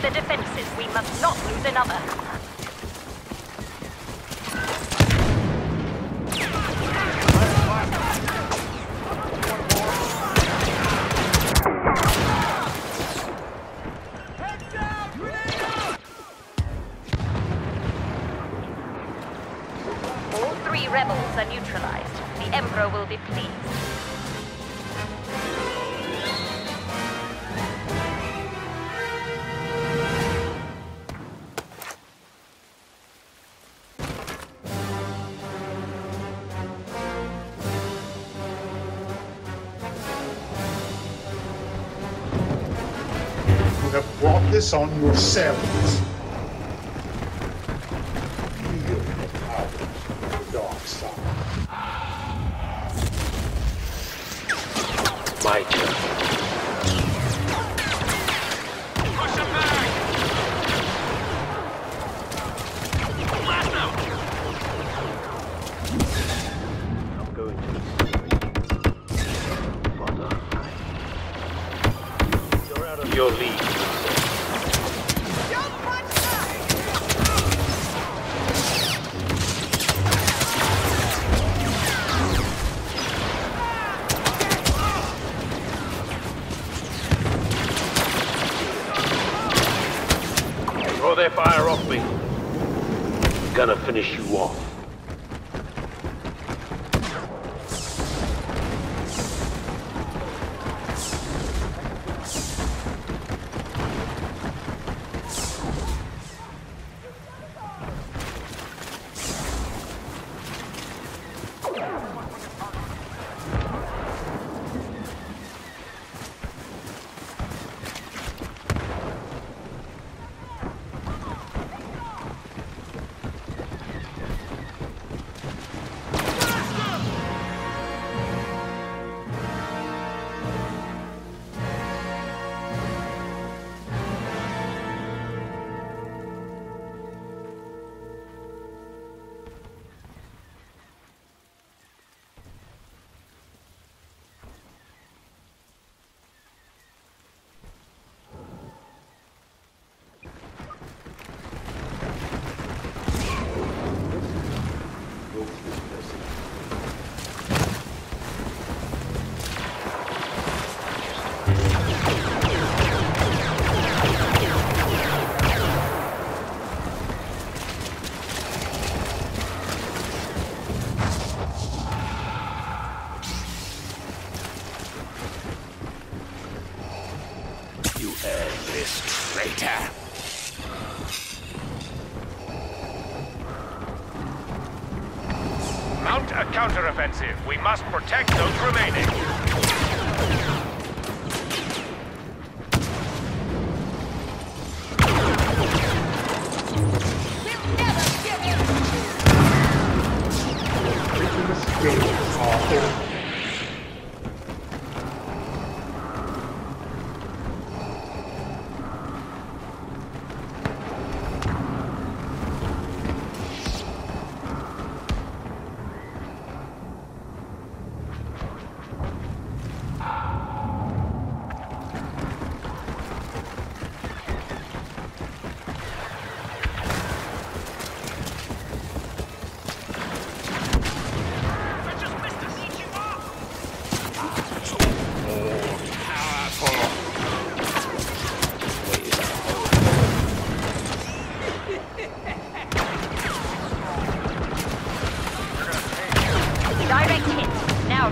Bolster the defenses. We must not lose another. All three rebels are neutralized. The Emperor will be pleased. This on yourselves. My finish you off.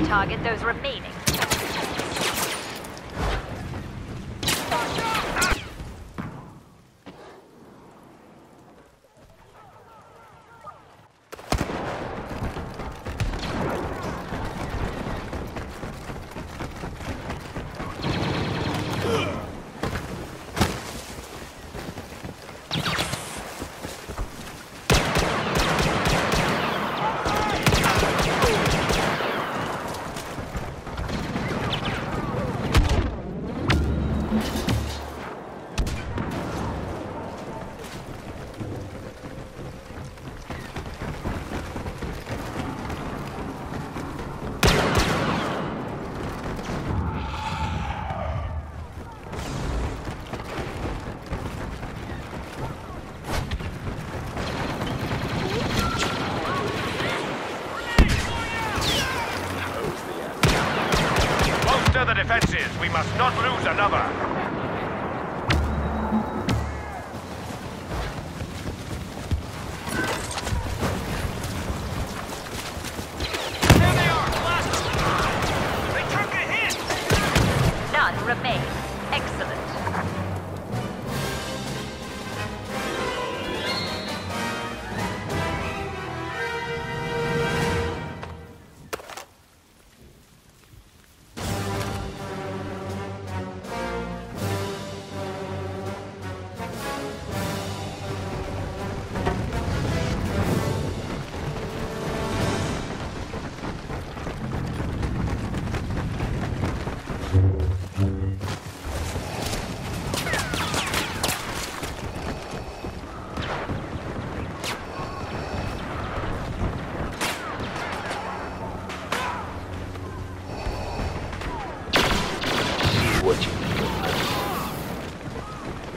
Target those remaining. must not lose another.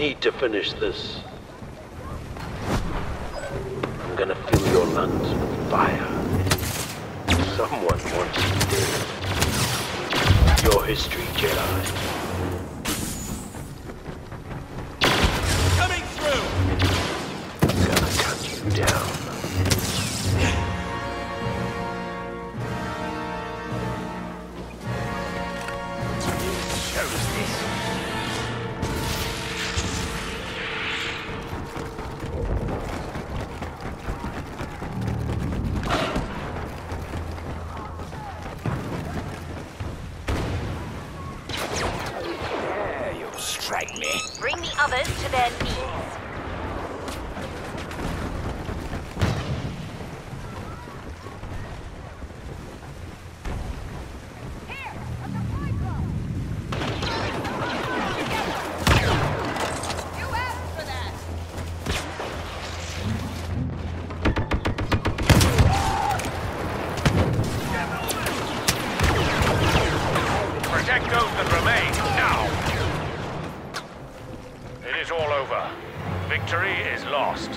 Need to finish this. You strike me. Bring the others to their knees. Protect those that remain, Victory is lost.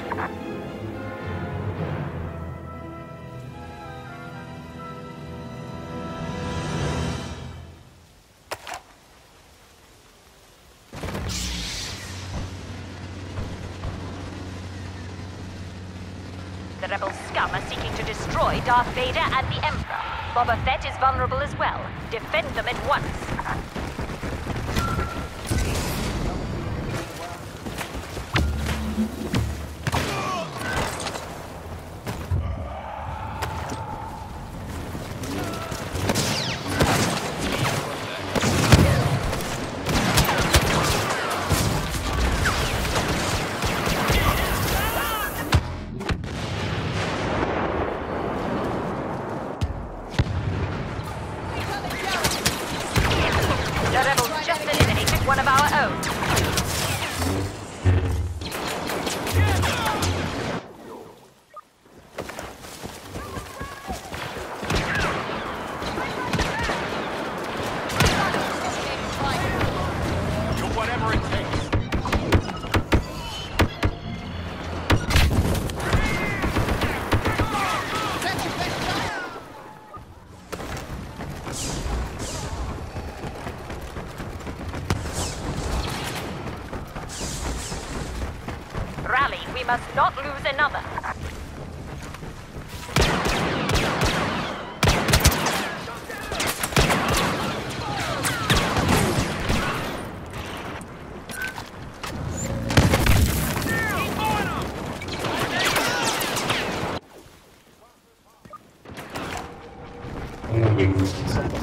The rebel scum are seeking to destroy Darth Vader and the Emperor. Boba Fett is vulnerable as well. Defend them at once. Must not lose another. Ignorance of the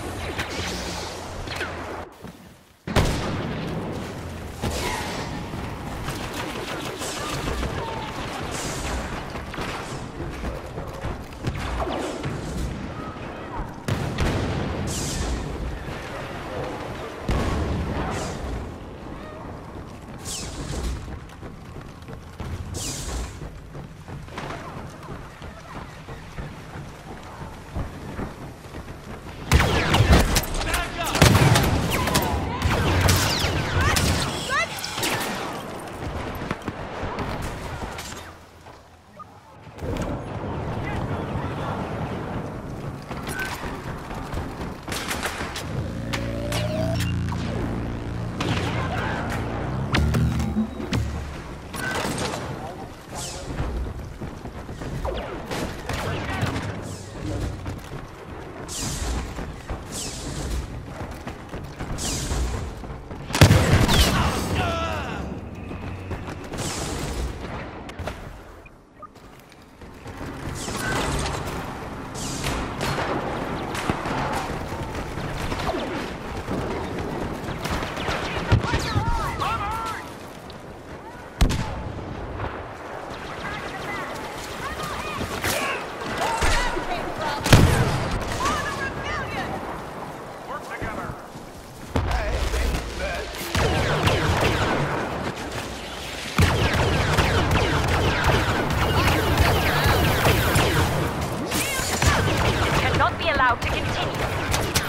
allowed to continue.